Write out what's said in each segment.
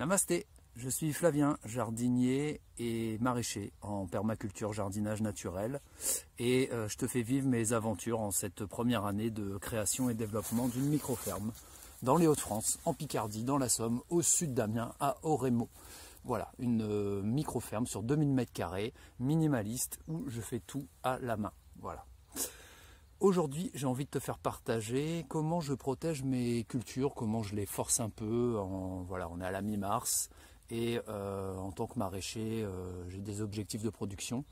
Namasté, je suis Flavien, jardinier et maraîcher en permaculture jardinage naturel et euh, je te fais vivre mes aventures en cette première année de création et développement d'une micro-ferme dans les Hauts-de-France, en Picardie, dans la Somme, au sud d'Amiens, à Orémo. Voilà, une euh, micro-ferme sur 2000 m2, minimaliste, où je fais tout à la main. Voilà. Aujourd'hui, j'ai envie de te faire partager comment je protège mes cultures, comment je les force un peu. Voilà, on est à la mi-mars et euh, en tant que maraîcher, euh, j'ai des objectifs de production.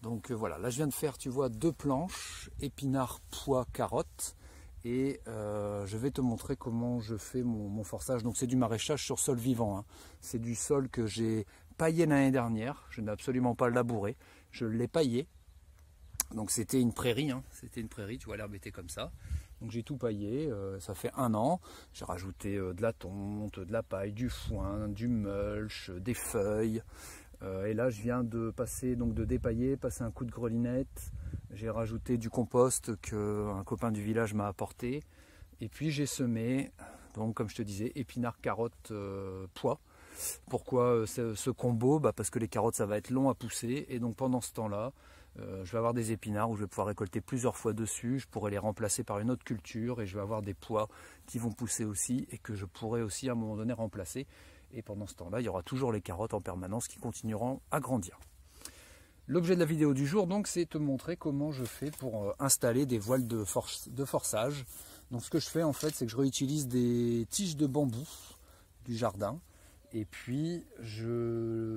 Donc euh, voilà, là je viens de faire, tu vois, deux planches, épinards, pois, carottes. Et je vais te montrer comment je fais mon, forçage. Donc c'est du maraîchage sur sol vivant. Hein. C'est du sol que j'ai paillé l'année dernière. Je n'ai absolument pas labouré. Je l'ai paillé donc c'était une prairie, hein. c'était une prairie, tu vois l'herbe était comme ça. Donc j'ai tout paillé, euh, ça fait un an. J'ai rajouté euh, de la tonte, de la paille, du foin, du mulch, des feuilles. Euh, et là je viens de passer, donc de dépailler, passer un coup de grelinette. J'ai rajouté du compost qu'un copain du village m'a apporté. Et puis j'ai semé, donc comme je te disais, épinards, carottes, pois. Pourquoi ce combo? Bah Parce que les carottes ça va être long à pousser et donc pendant ce temps-là, euh, je vais avoir des épinards où je vais pouvoir récolter plusieurs fois dessus. Je pourrais les remplacer par une autre culture et je vais avoir des pois qui vont pousser aussi et que je pourrais aussi à un moment donné remplacer. Et pendant ce temps-là, il y aura toujours les carottes en permanence qui continueront à grandir. L'objet de la vidéo du jour, donc, c'est te montrer comment je fais pour euh, installer des voiles de, de forçage. Donc, ce que je fais en fait, c'est que je réutilise des tiges de bambou du jardin et puis je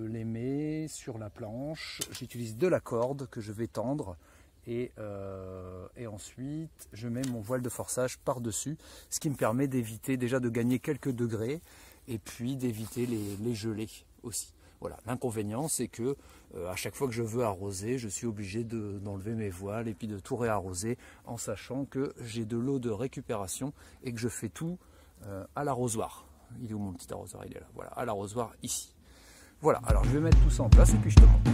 sur la planche, j'utilise de la corde que je vais tendre et, euh, ensuite je mets mon voile de forçage par-dessus, ce qui me permet d'éviter déjà de gagner quelques degrés et puis d'éviter les, gelées aussi. Voilà, l'inconvénient c'est que euh, à chaque fois que je veux arroser, je suis obligé d'enlever mes voiles et puis de tout réarroser en sachant que j'ai de l'eau de récupération et que je fais tout euh, à l'arrosoir. Il est où mon petit arrosoir? Il est là. Voilà, à l'arrosoir ici. Voilà, alors je vais mettre tout ça en place et puis je te montre.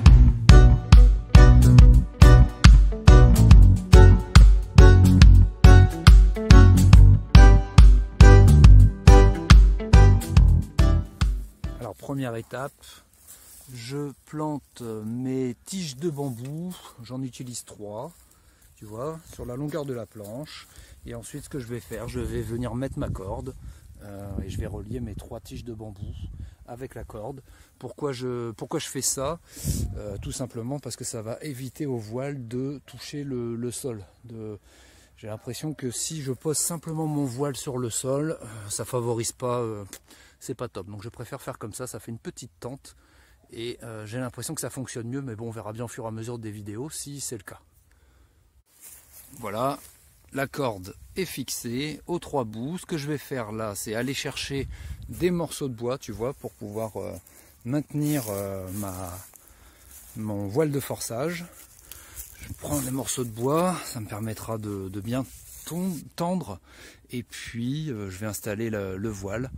Alors première étape, je plante mes tiges de bambou, j'en utilise trois, tu vois, sur la longueur de la planche. Et ensuite ce que je vais faire, je vais venir mettre ma corde euh, et je vais relier mes trois tiges de bambou avec la corde. Pourquoi je, fais ça? Euh, Tout simplement parce que ça va éviter au voile de toucher le, sol. j'ai l'impression que si je pose simplement mon voile sur le sol, euh, ça favorise pas, c'est pas top. Donc je préfère faire comme ça, ça fait une petite tente et j'ai l'impression que ça fonctionne mieux, mais bon, on verra bien au fur et à mesure des vidéos si c'est le cas. Voilà, la corde est fixée aux trois bouts. Ce que je vais faire là, c'est aller chercher des morceaux de bois, tu vois, pour pouvoir euh, maintenir euh, mon voile de forçage. Je prends les morceaux de bois, ça me permettra de, bien tendre. Et puis, euh, je vais installer le, voile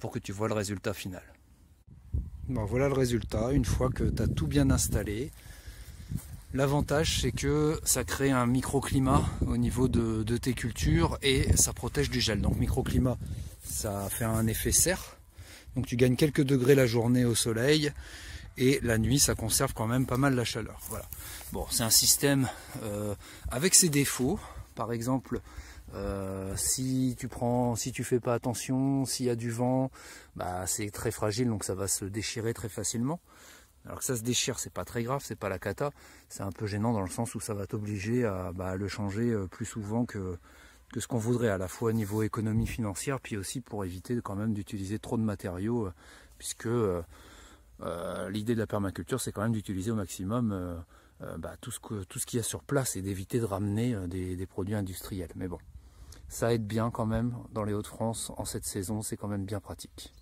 pour que tu vois le résultat final. Bon, voilà le résultat. Une fois que tu as tout bien installé, L'avantage, c'est que ça crée un microclimat au niveau de, tes cultures et ça protège du gel. Donc microclimat, ça fait un effet serre. Donc tu gagnes quelques degrés la journée au soleil et la nuit, ça conserve quand même pas mal la chaleur. Voilà. Bon, c'est un système euh, avec ses défauts. Par exemple, euh, si tu prends, si tu fais pas attention, s'il y a du vent, bah c'est très fragile, donc ça va se déchirer très facilement. Alors que ça se déchire, c'est pas très grave, c'est pas la cata. C'est un peu gênant dans le sens où ça va t'obliger à bah, le changer euh, plus souvent que, ce qu'on voudrait, à la fois au niveau économie financière, puis aussi pour éviter quand même d'utiliser trop de matériaux, euh, puisque euh, l'idée de la permaculture, c'est quand même d'utiliser au maximum bah, tout ce qu'il y a sur place et d'éviter de ramener des produits industriels. Mais bon, ça aide bien quand même dans les Hauts-de-France en cette saison, c'est quand même bien pratique.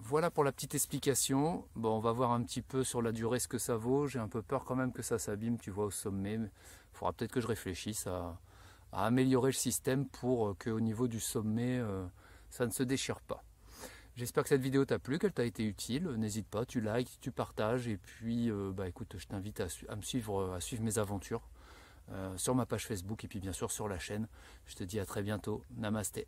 Voilà pour la petite explication. Bon, on va voir un petit peu sur la durée ce que ça vaut. J'ai un peu peur quand même que ça s'abîme, tu vois, au sommet. Il faudra peut-être que je réfléchisse à, améliorer le système pour qu'au niveau du sommet, euh, ça ne se déchire pas. J'espère que cette vidéo t'a plu, qu'elle t'a été utile. N'hésite pas, tu likes, tu partages. Et puis, euh, bah, écoute, je t'invite à, me suivre, à suivre mes aventures euh, sur ma page Facebook et puis bien sûr sur la chaîne. Je te dis à très bientôt. Namasté.